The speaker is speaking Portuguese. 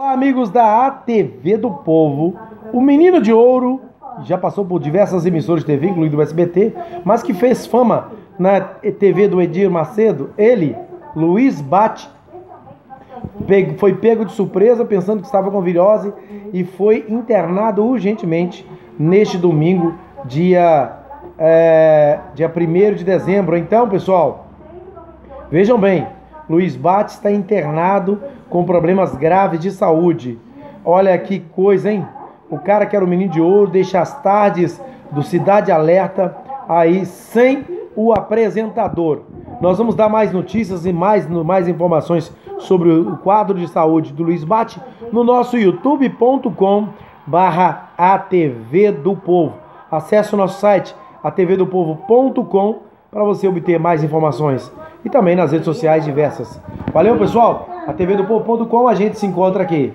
Olá, amigos da ATV do Povo. O menino de ouro já passou por diversas emissoras de TV, incluindo o SBT, mas que fez fama na TV do Edir Macedo. Ele, Luiz Bate, foi pego de surpresa pensando que estava com virose e foi internado urgentemente neste domingo, dia, é, dia 1 de dezembro. Então, pessoal, vejam bem, Luiz Bate está internado com problemas graves de saúde. Olha que coisa, hein? O cara que era o menino de ouro deixa as tardes do Cidade Alerta aí sem o apresentador. Nós vamos dar mais notícias e mais, mais informações sobre o quadro de saúde do Luiz Bate no nosso youtube.com barra ATV do Povo. Acesse o nosso site atvdopovo.com para você obter mais informações e também nas redes sociais diversas. Valeu, pessoal! A tvdopovo.com a gente se encontra aqui.